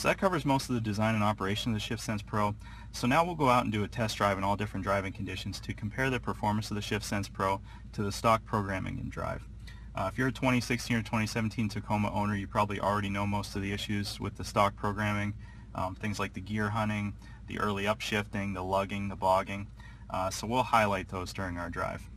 So that covers most of the design and operation of the ShiftSense Pro. So now we'll go out and do a test drive in all different driving conditions to compare the performance of the ShiftSense Pro to the stock programming and drive. Uh, if you're a 2016 or 2017 Tacoma owner, you probably already know most of the issues with the stock programming, um, things like the gear hunting, the early upshifting, the lugging, the bogging. Uh, so we'll highlight those during our drive.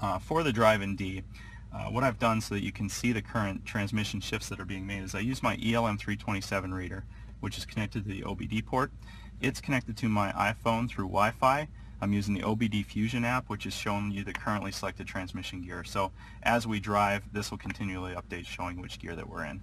Uh, for the drive in D, uh, what I've done so that you can see the current transmission shifts that are being made is I use my ELM327 reader, which is connected to the OBD port. It's connected to my iPhone through Wi-Fi. I'm using the OBD Fusion app, which is showing you the currently selected transmission gear. So as we drive, this will continually update showing which gear that we're in.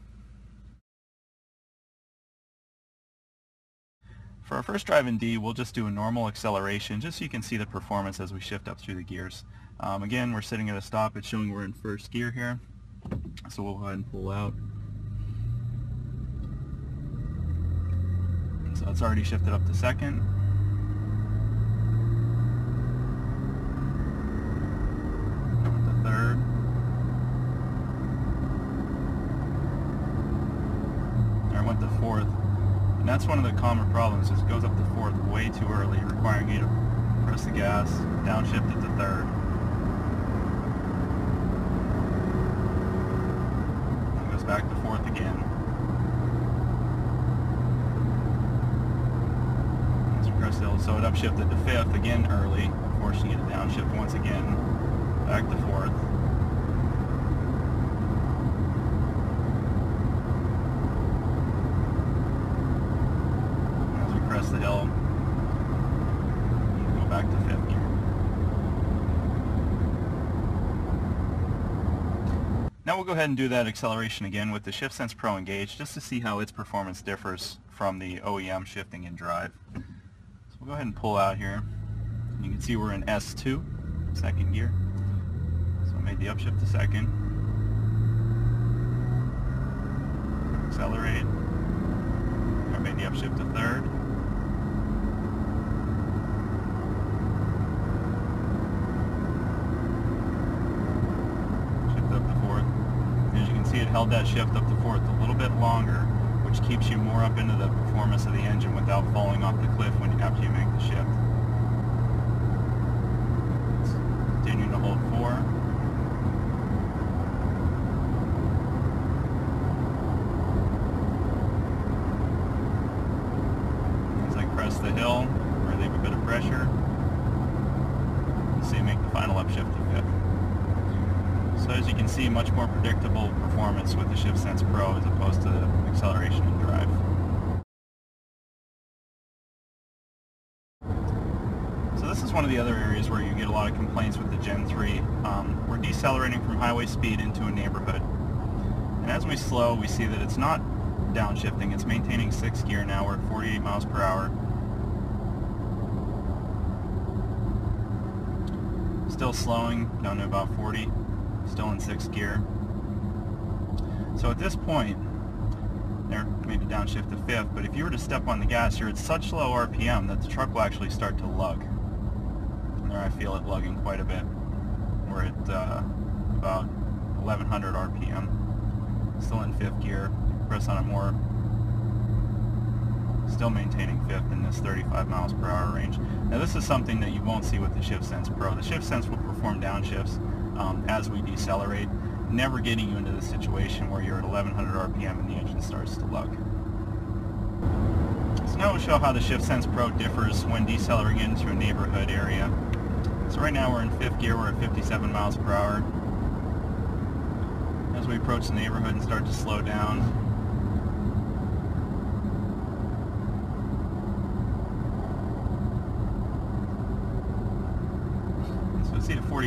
For our first drive in D, we'll just do a normal acceleration just so you can see the performance as we shift up through the gears. Um, again, we're sitting at a stop. It's showing we're in first gear here. So we'll go ahead and pull out. So it's already shifted up to second. Third. Or went to fourth. And that's one of the common problems is it goes up to fourth way too early, requiring you to press the gas, downshift it to third. And goes back to fourth again. As we press the so it upshifted to fifth again early, forcing you to downshift once again, back to fourth. As we press the hill, go back to fifth. Now we'll go ahead and do that acceleration again with the ShiftSense Pro engaged just to see how its performance differs from the OEM shifting in drive. So we'll go ahead and pull out here. You can see we're in S2, second gear. So I made the upshift to second. Accelerate. I made the upshift to third. Shift up to fourth. As you can see it held that shift up to fourth a little bit longer, which keeps you more up into the performance of the engine without falling off the cliff when after you make the shift. Continuing to hold four. As I crest the hill, relieve a bit of pressure, see make the final upshift to fifth. So as you can see, much more predictable performance with the ShiftSense Pro as opposed to acceleration and drive. So this is one of the other areas where you get a lot of complaints with the Gen 3. Um, we're decelerating from highway speed into a neighborhood. And as we slow, we see that it's not downshifting, it's maintaining 6th gear now, we're at 48 miles per hour. Still slowing down to about 40 still in sixth gear. So at this point, there maybe downshift to fifth, but if you were to step on the gas, you're at such low RPM that the truck will actually start to lug. And there I feel it lugging quite a bit. We're at uh, about 1100 RPM. Still in fifth gear. Press on it more. Still maintaining fifth in this 35 miles per hour range. Now this is something that you won't see with the ShiftSense Pro. The ShiftSense will perform downshifts um, as we decelerate, never getting you into the situation where you're at 1100 RPM and the engine starts to lug. So now we'll show how the ShiftSense Pro differs when decelerating into a neighborhood area. So right now we're in fifth gear, we're at 57 miles per hour. As we approach the neighborhood and start to slow down,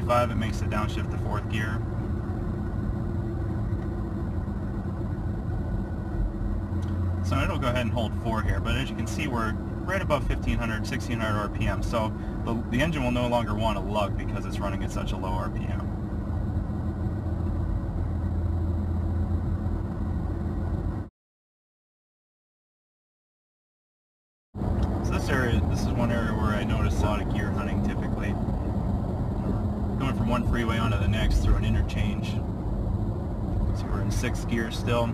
see to 45, it makes the downshift to fourth gear. So it'll go ahead and hold four here, but as you can see, we're right above 1500, 1600 RPM. So the, the engine will no longer want to lug because it's running at such a low RPM. So this area, this is one area where I notice a lot of gear hunting typically going from one freeway onto the next through an interchange. So we're in sixth gear still.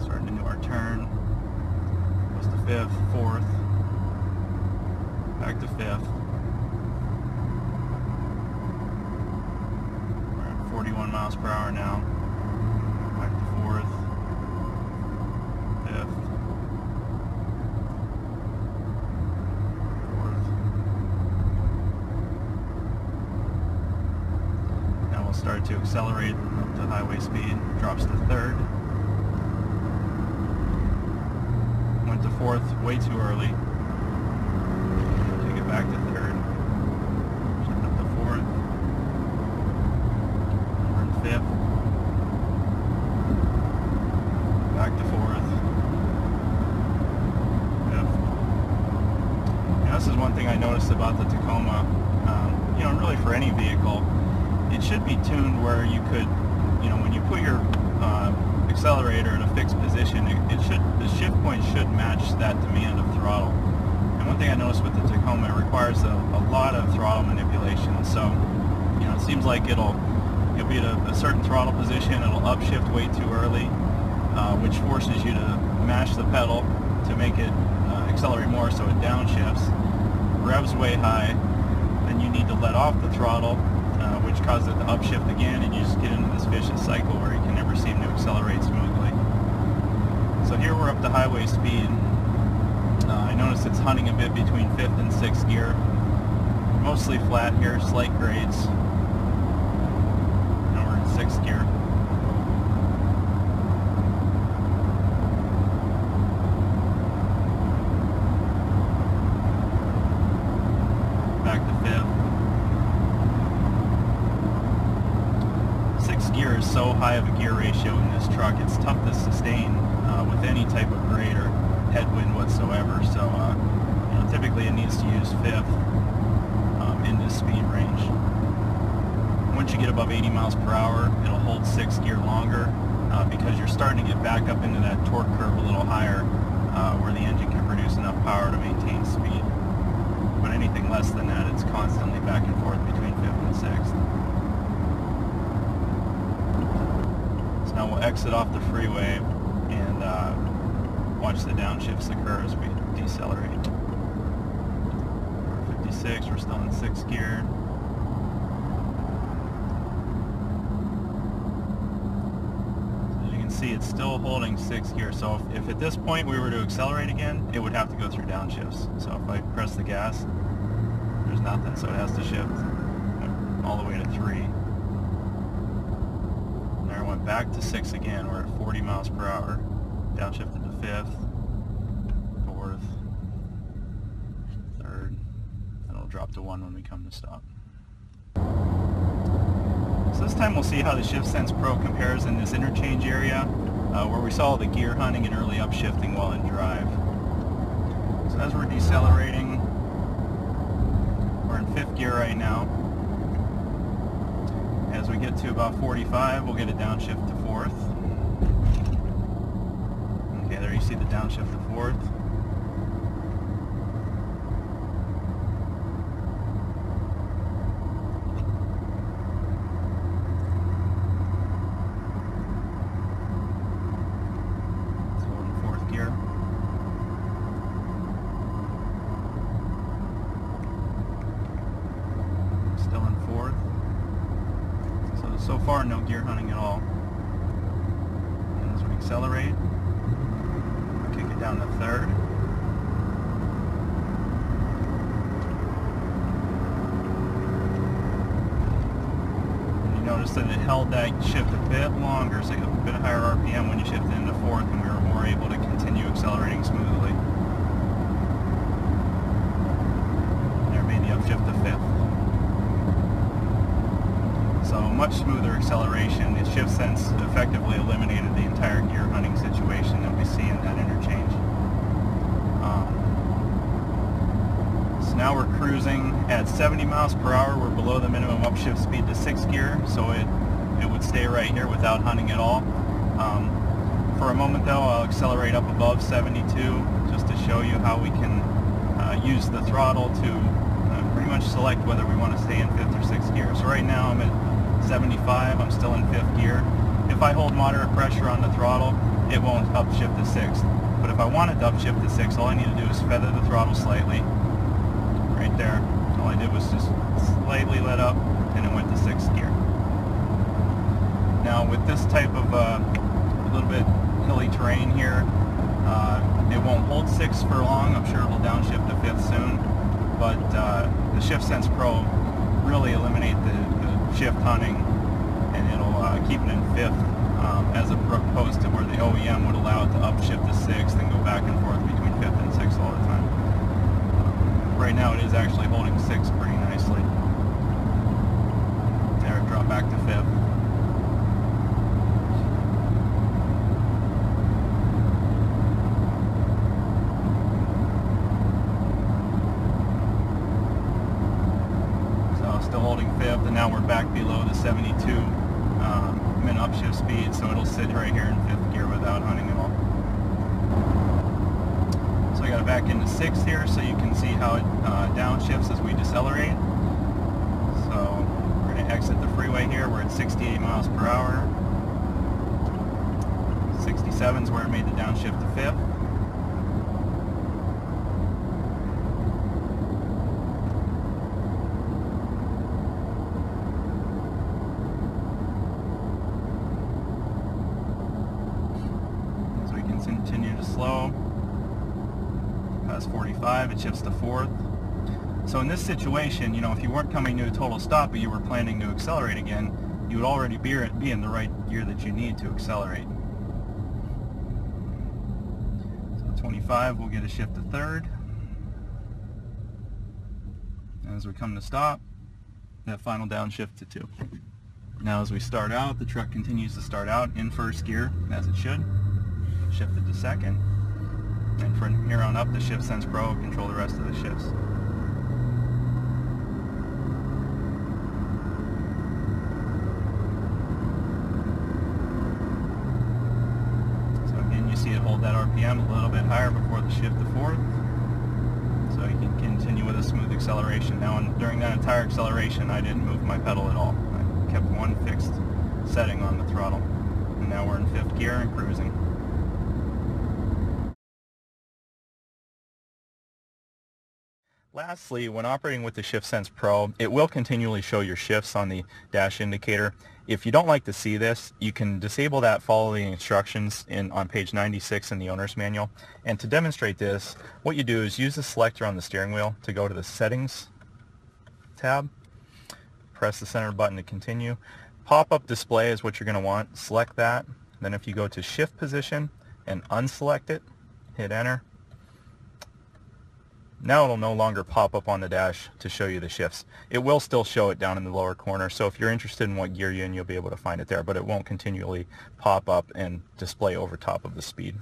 Starting into our turn. Goes the fifth, fourth, back to fifth. We're at 41 miles per hour now. Back to fourth, fifth, fourth. Now we'll start to accelerate up to highway speed. Drops to third. Went to fourth way too early. Take it back to third. Up to fourth. We're fifth. Back to fourth. Fifth. Now, this is one thing I noticed about the Tacoma. Um, you know, really for any vehicle, it should be tuned where you could, you know, when you put your uh, accelerator in a fixed position, it, it should the shift point should match that demand of throttle. And one thing I noticed with the Tacoma, it requires a, a lot of throttle manipulation. So, you know, it seems like it'll you'll be at a, a certain throttle position, it'll upshift way too early, uh, which forces you to mash the pedal to make it uh, accelerate more, so it downshifts. Revs way high, then you need to let off the throttle, uh, which causes it to upshift again, and you just get into this vicious cycle where you can never seem to accelerate smoothly. So here we're up to highway speed. Uh, I notice it's hunting a bit between fifth and sixth gear. Mostly flat here, slight grades. Now we're in sixth gear. Back to fifth. Sixth gear is so high of a gear ratio in this truck, it's tough to sustain uh, with any type of grade or headwind whatsoever. So, uh, you know, typically it needs to use fifth um, in this speed range. Once you get above 80 miles per hour, it'll hold sixth gear longer uh, because you're starting to get back up into that torque curve a little higher uh, where the engine can produce enough power to maintain speed. But anything less than that, it's constantly back and forth between fifth and sixth. So now we'll exit off the freeway and uh, watch the downshifts occur as we decelerate. 56, we're still in sixth gear. As you can see, it's still holding sixth gear. So if, if at this point we were to accelerate again, it would have to go through downshifts. So if I press the gas, there's nothing, so it has to shift all the way to three. And there it went back to six again. We're at 40 miles per hour. Downshifted to fifth, to 1 when we come to stop. So this time we'll see how the ShiftSense Pro compares in this interchange area uh, where we saw the gear hunting and early upshifting while in drive. So as we're decelerating, we're in 5th gear right now. As we get to about 45, we'll get a downshift to 4th. Okay, there you see the downshift to 4th. So, far no gear hunting at all. And as we accelerate, kick it down to third. And you notice that it held that shift a bit longer, so a bit higher RPM when you shifted into fourth, and we were more able to continue accelerating smoothly. There made the upshift to fifth. So much smoother acceleration. The shift sense effectively eliminated the entire gear hunting situation that we see in that interchange. Um, so now we're cruising at 70 miles per hour. We're below the minimum upshift speed to sixth gear, so it it would stay right here without hunting at all. Um, for a moment though, I'll accelerate up above 72 just to show you how we can uh, use the throttle to uh, pretty much select whether we want to stay in fifth or sixth gear. So right now I'm at 75, I'm still in fifth gear. If I hold moderate pressure on the throttle, it won't upshift to 6th. But if I want to upshift to 6th, all I need to do is feather the throttle slightly. Right there. All I did was just slightly let up and it went to 6th gear. Now with this type of uh, a little bit hilly terrain here, uh, it won't hold 6th for long. I'm sure it'll downshift to 5th soon. But uh, the ShiftSense Pro really eliminate the shift hunting and it'll uh, keep it in 5th um, as opposed to where the OEM would allow it to upshift to 6th and go back and forth between 5th and 6th all the time. Um, right now it is actually holding 6th pretty nicely. There, drop back to 5th. So still holding 5th and now we're back below the 72 um, min upshift speed so it'll sit right here in 5th gear without hunting at all. So I got it back into 6th here so you can see how it uh, downshifts as we decelerate. So we're going to exit the freeway here. We're at 68 miles per hour. 67 is where it made the downshift to 5th. As we can continue to slow, 45, it shifts to 4th. So in this situation, you know, if you weren't coming to a total stop but you were planning to accelerate again, you would already be, in the right gear that you need to accelerate. So 25 will get a shift to 3rd. As we come to stop, that final downshift to 2. Now as we start out, the truck continues to start out in first gear, as it should. Shifted to second. And from here on up, the shift ShiftSense Pro will control the rest of the shifts. So again, you see it hold that RPM a little bit higher before the shift to fourth. So you can continue with a smooth acceleration. Now, and during that entire acceleration, I didn't move my pedal at all. I kept one fixed setting on the throttle. And now we're in fifth gear and cruising. Lastly, when operating with the ShiftSense Pro, it will continually show your shifts on the dash indicator. If you don't like to see this, you can disable that following the instructions in, on page 96 in the owner's manual. And to demonstrate this, what you do is use the selector on the steering wheel to go to the Settings tab, press the center button to continue. Pop-up display is what you're going to want. Select that. Then if you go to Shift Position and unselect it, hit Enter, now it'll no longer pop up on the dash to show you the shifts. It will still show it down in the lower corner, so if you're interested in what gear you're in, you'll be able to find it there, but it won't continually pop up and display over top of the speed.